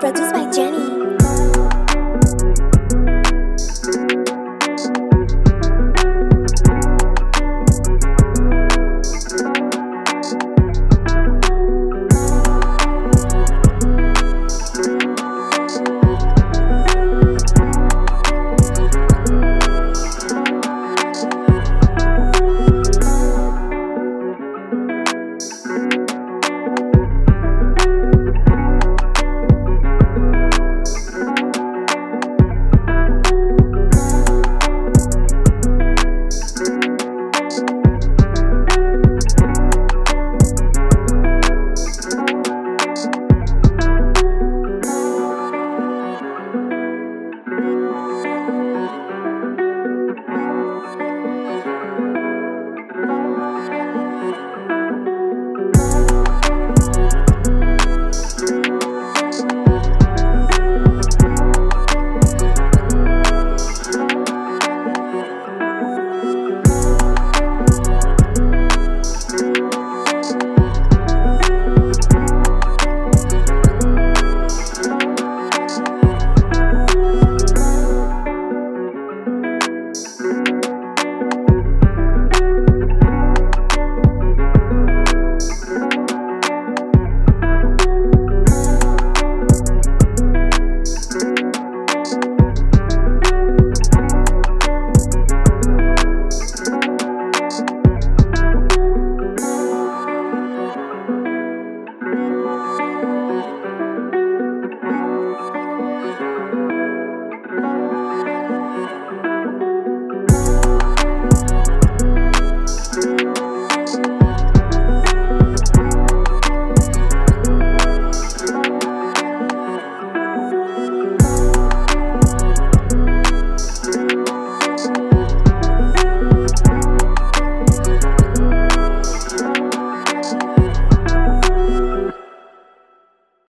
Produced by Jenny.